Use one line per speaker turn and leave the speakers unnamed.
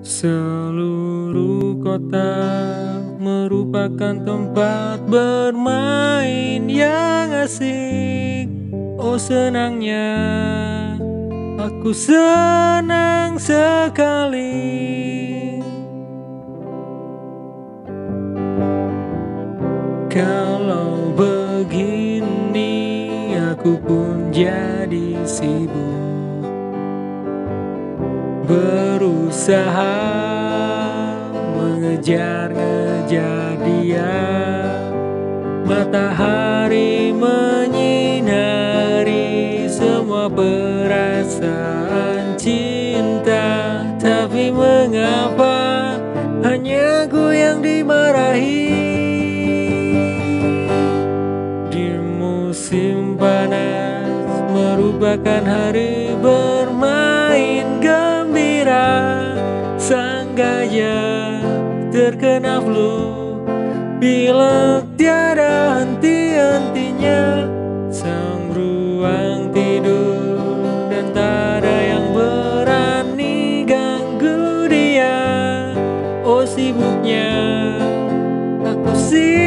Seluruh kota merupakan tempat bermain yang asik. Oh senangnya. Aku senang sekali. Kalau begini aku pun jadi sibuk berusaha mengejar-ngejar dia Matahari menyinari semua perasaan cinta. Tapi mengapa hanya ku yang dimarahi? Di musim panas merupakan hari bermain terkena flu. Bila tiada henti-hentinya Sang ruang tidur Dan tak ada yang berani ganggu dia. Oh sibuknya Aku sibuk